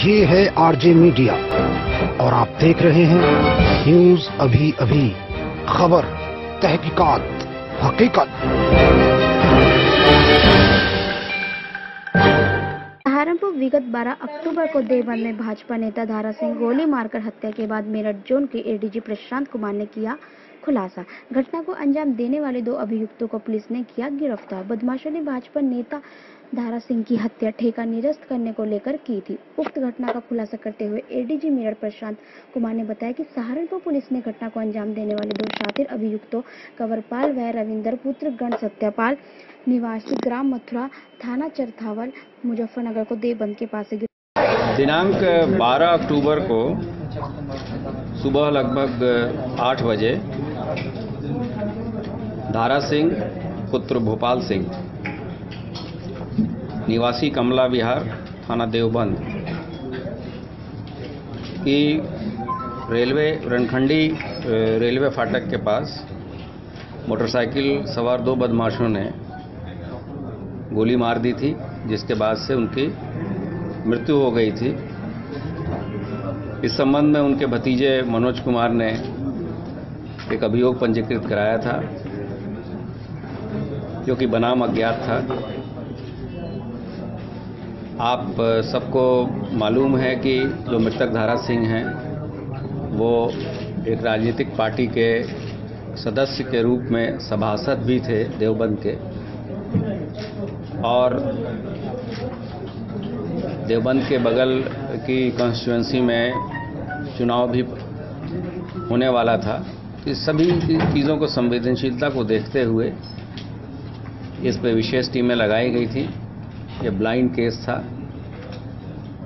ये है RJ media. और आप देख रहे हैं न्यूज़ अभी अभी। खबर, तहकीकात, हकीकत। सहारनपुर विगत 12 अक्टूबर को देवबंद में भाजपा नेता धारा सिंह गोली मारकर हत्या के बाद मेरठ जोन के एडीजी प्रशांत कुमार ने किया खुलासा। घटना को अंजाम देने वाले दो अभियुक्तों को पुलिस ने किया गिरफ़्तार। बदमाशों ने भाजपा नेता धारा सिंह की हत्या, ठेका निरस्त करने को लेकर की थी। उक्त घटना का खुलासा करते हुए एडीजी मेरठ प्रशांत कुमार ने बताया कि सहारनपुर पुलिस ने घटना को अंजाम देने वाले दो शातिर अभियुक्तों, कंवरपाल व रविंदर, पुत्र गण सत्यापाल निवासी, ग्राम मथुरा थाना चरथावल, मुजफ्फरनगर को देवबंद के पास दिनांक 12 अक्टूबर को सुबह लगभग 8 बजे धारा सिंह, पुत्र भोपाल सिंह। निवासी कमला विहार, थाना देवबंद। की रेलवे, रणखंडी रेलवे फाटक के पास मोटरसाइकिल सवार दो बदमाशों ने गोली मार दी थी, जिसके बाद से उनकी मृत्यु हो गई थी। इस संबंध में उनके भतीजे मनोज कुमार ने एक अभियोग पंजीकृत कराया था। जो कि बनाम अज्ञात था। आप सबको मालूम है कि जो मृतक धारा सिंह हैं, वो एक राजनीतिक पार्टी के सदस्य के रूप में सभासद भी थे, देवबंद के। और देवबंद के बगल की कॉन्स्टिट्यूंसी में चुनाव भी होने वाला था। इस सभी चीज़ों को संवेदनशीलता को देखते हुए इस पे विशेष टीमें लगाई गई थी। ये ब्लाइंड केस था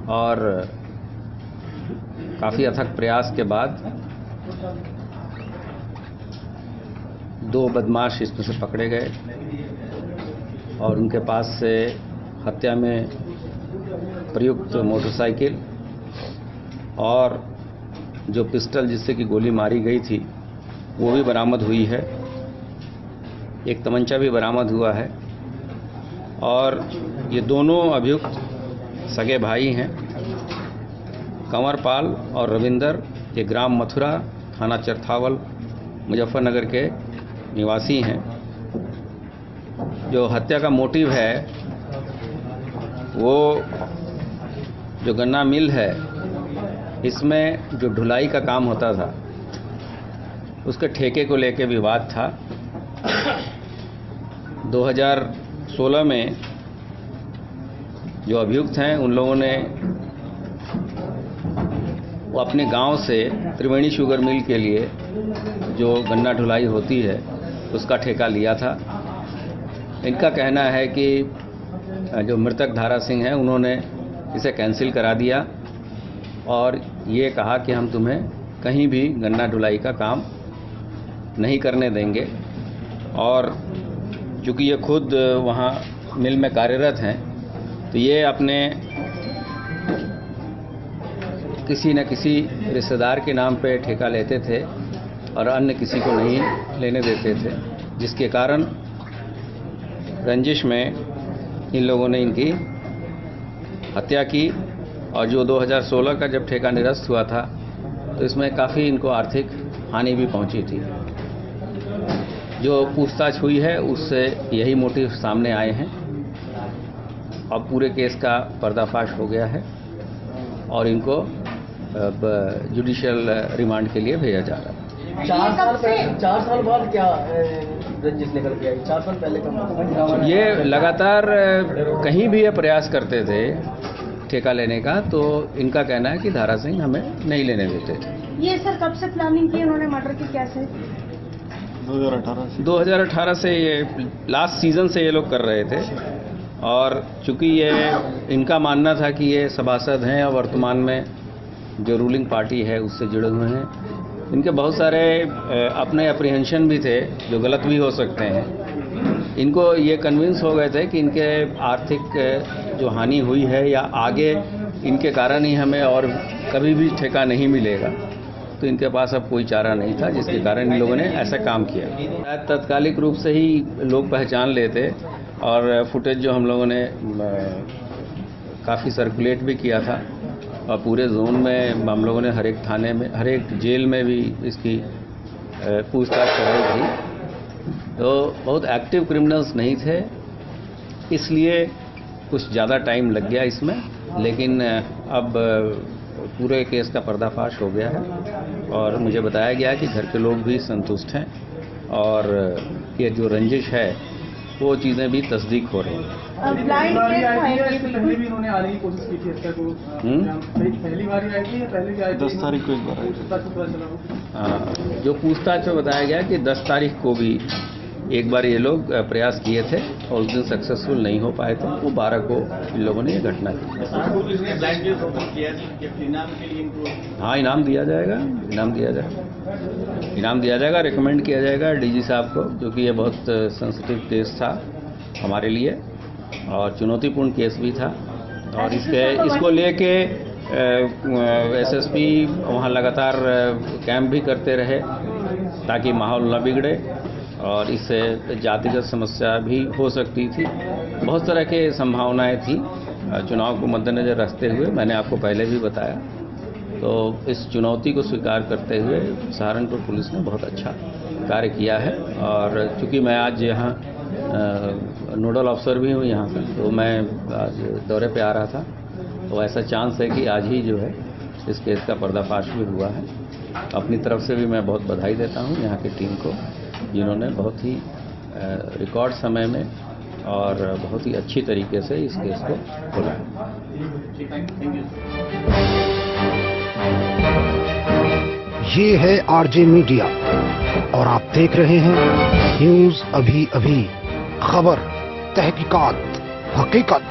और काफ़ी अथक प्रयास के बाद दो बदमाश इसमें से पकड़े गए और उनके पास से हत्या में प्रयुक्त मोटरसाइकिल और जो पिस्टल जिससे कि गोली मारी गई थी, वो भी बरामद हुई है। एक तमंचा भी बरामद हुआ है। और ये दोनों अभियुक्त सगे भाई हैं। कंवरपाल और रविंदर, ये ग्राम मथुरा थाना चरथावल, मुजफ्फरनगर के निवासी हैं। जो हत्या का मोटिव है, वो जो गन्ना मिल है, इसमें जो ढुलाई का काम होता था, उसके ठेके को लेके विवाद था। 2016 में जो अभियुक्त हैं, उन लोगों ने वो अपने गाँव से त्रिवेणी शुगर मिल के लिए जो गन्ना ढुलाई होती है, उसका ठेका लिया था। इनका कहना है कि जो मृतक धारा सिंह हैं, उन्होंने इसे कैंसिल करा दिया और ये कहा कि हम तुम्हें कहीं भी गन्ना ढुलाई का काम नहीं करने देंगे और चूँकि ये खुद वहाँ मिल में कार्यरत हैं तो ये अपने किसी न किसी रिश्तेदार के नाम पे ठेका लेते थे और अन्य किसी को नहीं लेने देते थे, जिसके कारण रंजिश में इन लोगों ने इनकी हत्या की और जो 2016 का जब ठेका निरस्त हुआ था तो इसमें काफ़ी इनको आर्थिक हानि भी पहुँची थी। जो पूछताछ हुई है उससे यही मोटिव सामने आए हैं। अब पूरे केस का पर्दाफाश हो गया है और इनको अब जुडिशियल रिमांड के लिए भेजा जा रहा है। चार साल पहले चार साल बाद क्या रंजिश निकल के आई चार साल पहले का ये लगातार कहीं भी ये प्रयास करते थे ठेका लेने का तो इनका कहना है कि धारा सिंह हमें नहीं लेने देते थे। ये सर कब से प्लानिंग की उन्होंने मर्डर की कैसे 2018 से। ये लास्ट सीज़न से ये लोग कर रहे थे। और चूँकि ये इनका मानना था कि ये सभासद हैं और वर्तमान में जो रूलिंग पार्टी है उससे जुड़े हुए हैं, इनके बहुत सारे अपने अप्रीहेंशन भी थे जो गलत भी हो सकते हैं। इनको ये कन्विंस हो गए थे कि इनके आर्थिक जो हानि हुई है या आगे इनके कारण ही हमें और कभी भी ठेका नहीं मिलेगा। तो इनके पास अब कोई चारा नहीं था, जिसके कारण इन लोगों ने ऐसा काम किया। तत्कालिक रूप से ही लोग पहचान लेते और फुटेज जो हम लोगों ने काफ़ी सर्कुलेट भी किया था और पूरे जोन में हम लोगों ने हर एक थाने में, हर एक जेल में भी इसकी पूछताछ कराई थी। तो बहुत एक्टिव क्रिमिनल्स नहीं थे, इसलिए कुछ ज़्यादा टाइम लग गया इसमें। लेकिन अब पूरे केस का पर्दाफाश हो गया है और मुझे बताया गया कि घर के लोग भी संतुष्ट हैं और ये जो रंजिश है वो चीज़ें भी तस्दीक हो रही हैं हम्म? दस तारीख को एक बार आई थी। पूछताछ में पता चला वो। अ, जो पूछताछ में बताया गया कि 10 तारीख को भी एक बार ये लोग प्रयास किए थे और उस दिन सक्सेसफुल नहीं हो पाए थे। वो 12 को इन लोगों ने ये घटना की। हाँ इनाम दिया जाएगा इनाम दिया जाएगा। इनाम दिया जाएगा रिकमेंड किया जाएगा डीजी साहब को क्योंकि ये बहुत सेंसिटिव केस था हमारे लिए और चुनौतीपूर्ण केस भी था। और इसके इसको लेके एसएसपी वहाँ लगातार कैंप भी करते रहे ताकि माहौल न बिगड़े। और इससे जातिगत समस्या भी हो सकती थी। बहुत तरह के संभावनाएँ थी। चुनाव को मद्देनज़र रखते हुए मैंने आपको पहले भी बताया। तो इस चुनौती को स्वीकार करते हुए सहारनपुर पुलिस ने बहुत अच्छा कार्य किया है। और चूँकि मैं आज यहाँ नोडल ऑफिसर भी हूँ यहाँ का तो मैं आज दौरे पे आ रहा था। तो ऐसा चांस है कि आज ही जो है इस केस का पर्दाफाश भी हुआ है। अपनी तरफ़ से भी मैं बहुत बधाई देता हूँ यहाँ की टीम को, जिन्होंने बहुत ही रिकॉर्ड समय में और बहुत ही अच्छी तरीके से इस केस को खोला ये है आरजे मीडिया और आप देख रहे हैं न्यूज़ अभी अभी, खबर, तहकीकात, हकीकत।